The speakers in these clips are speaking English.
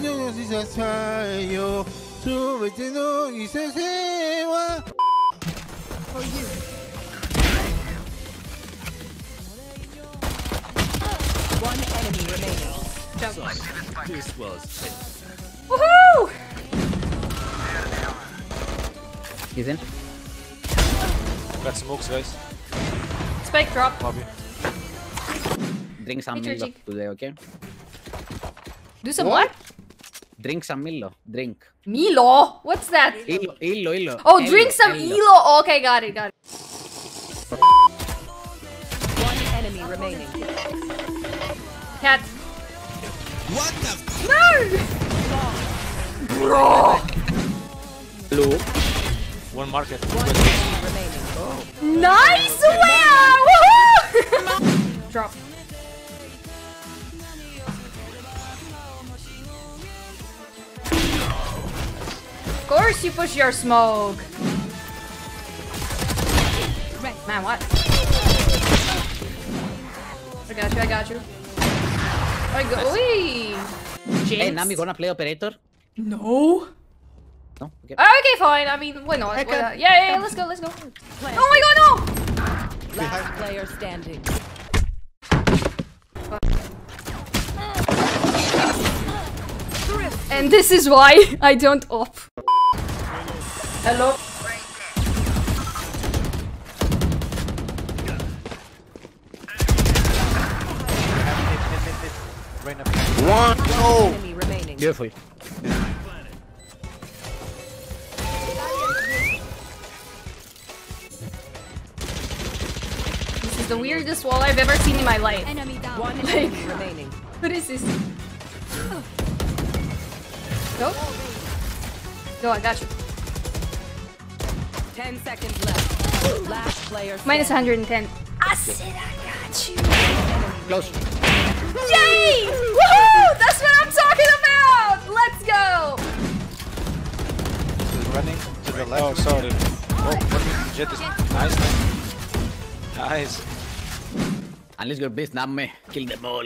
yo si sa sayo Súbete no y se se va One enemy remaining. This was Woohoo! He's in. Got smokes, guys. Spike drop. Lobby. Drink some Eat your Milo cheek. today, okay? Do some what? Drink some Milo. Drink. Milo? What's that? Illo, illo, illo. Oh, Ello, drink some ello. Elo. Oh, okay, got it, got it. One enemy remaining. Cat. What the No! Bro! Blue. One market. One enemy remaining. Nice! Wow! Woohoo! Drop. Course you push your smoke. Man, what? I got you, I got you. I go. Oi! Hey, Jinx. Nami, gonna play operator? No. No? Okay. Okay, fine. I mean, why not? Why Okay. not? Yeah, yeah, yeah, let's go, let's go. Oh my god, no! Last player standing. And this is why I don't op. Hello? Rain up. One no Enemy This is the weirdest wall I've ever seen in my life. One Like- enemy remaining. What is this? Go. Go, I got you. Ten seconds left. Last player Minus 110. I said I got you. Close. Yay! Woohoo! That's what I'm talking about! Let's go! He's running to the left. Oh, sorry. Oh, running. Jett is nice. Man. Nice. Unless your base, Nami. Kill them all.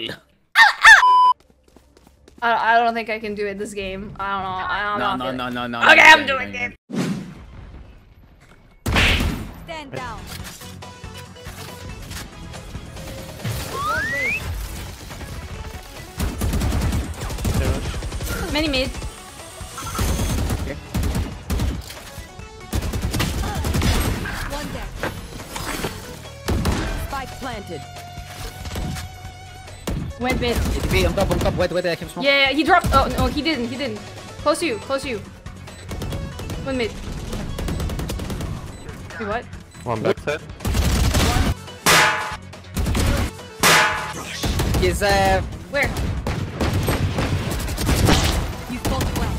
I, I don't think I can do it this game. I don't know. I don't No, know. no, no, no, no. no. Okay, no, I'm no, doing no, it. Stand down. Many mid. One deck. Spike planted. Went mid. ATP on top, on top. Wait, wait, I have smoke. Yeah, yeah, he dropped. Oh, no, he didn't. He didn't. Close to you. Close to you. One mid. Wait, what? One backside. He's, uh... Where? You fought well.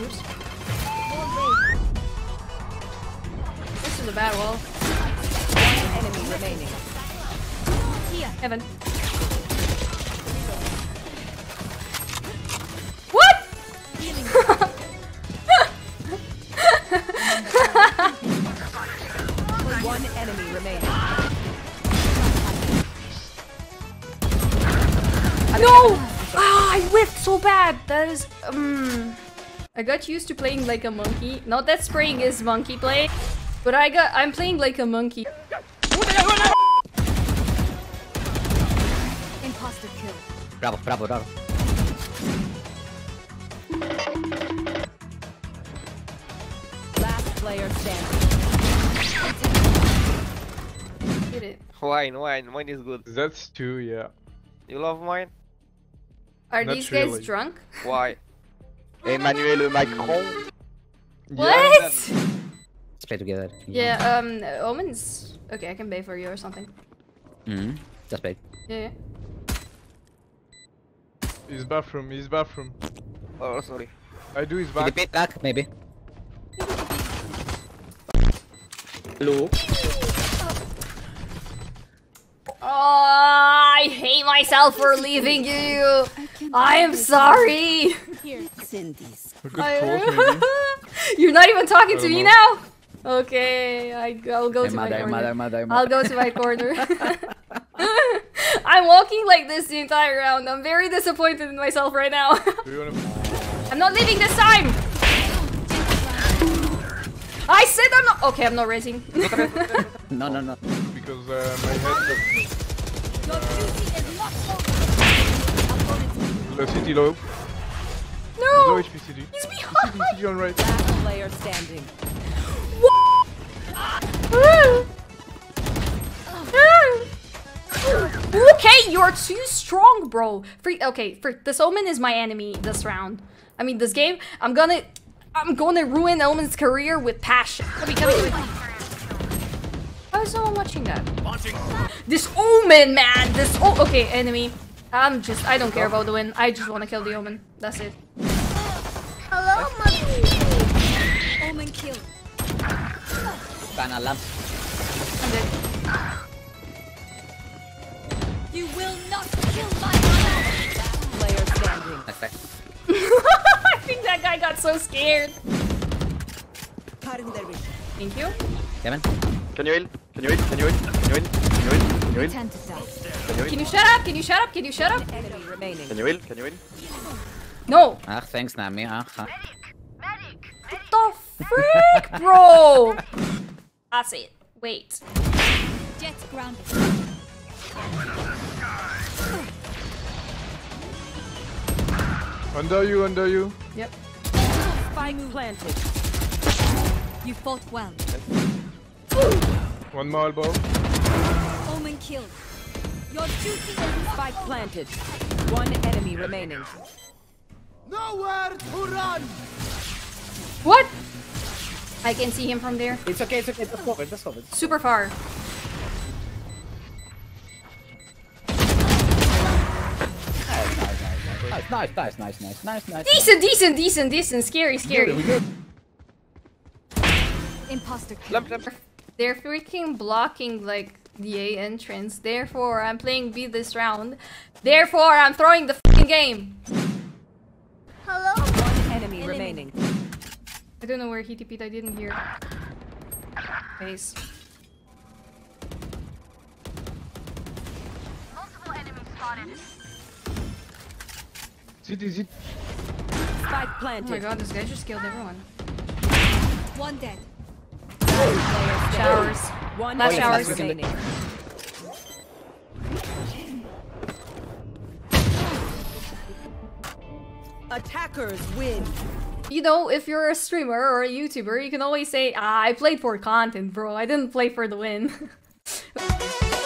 Oops. This is a bad wall. One enemy remaining. Here. Heaven. No! Ah, I whiffed so bad. That is um. I got used to playing like a monkey. Not that spraying is monkey play, but I got I'm playing like a monkey. Imposter kill. Bravo, bravo, bravo. Last player standing. Did it. Wine, wine, wine is good. That's two, yeah. You love wine? Are Not these guys really. drunk? Why? Emmanuel Macron What? Let's play together. Yeah, um, Omen's... Okay, I can pay for you or something. Mm-hmm. Just pay. Yeah, yeah. His bathroom, his bathroom. Oh, sorry. I do his back. TDP track, maybe. Blue. Oh, I hate myself for leaving you. I am sorry. A good I- close, maybe. You're not even talking to me now. Okay, I, I'll go Hey, to my mother, corner. mother, mother, I'll go to my corner. I'm walking like this the entire round. I'm very disappointed in myself right now. Do you wanna I'm not leaving this time! I said I'm not- Okay, I'm not raising. No, no, no. Because uh, my head. Low city low. Low no! HP CD. He's CD, behind! CD on right. Last player standing. okay, you're too strong, bro. Free. Okay, for this Omen is my enemy this round. I mean, this game. I'm gonna, I'm gonna ruin Omen's career with passion. Come here, come here. come. Why is no one watching that? This Omen, man. This. Oh, okay, enemy. I'm just. I don't care about the win. I just want to kill the Omen. That's it. Hello, mommy. Omen kill. Ban alarm. I'm dead. You will not kill my Player standing. Nice. I think that guy got so scared. Thank you. Kevin. Can you heal? Can you heal? Can you heal? Can you heal? Can you heal? Can you heal? Tend to. Can you Can you shut up? Can you shut up? Can you shut up? Enemy remaining. Can you heal? Can you heal? No. Ah, thanks, Nami. Ach, What the frick, bro? That's it. Wait. Jett grounded. Under you, under you. Yep. Spike planted. You fought well. One more elbow. Omen killed. Your duty is Spike planted. One enemy remaining. Nowhere to run. What? I can see him from there. It's okay, it's okay. Just cover, just cover. Super far. Nice, nice, nice, nice, nice, nice, nice. Decent, decent, decent, decent. Scary, scary. imposter kill. Lamp, lamp. They're freaking blocking like the A entrance. Therefore, I'm playing B this round. Therefore, I'm throwing the fucking game. One enemy remaining. I don't know where he TP'd. I didn't hear. Base. City, city. Spike Oh planted. my god, this guy just killed everyone. One dead. Showers. One Last enemy showers. remaining. Attackers win. You know, if you're a streamer or a YouTuber, you can always say, ah, I played for content, bro. I didn't play for the win.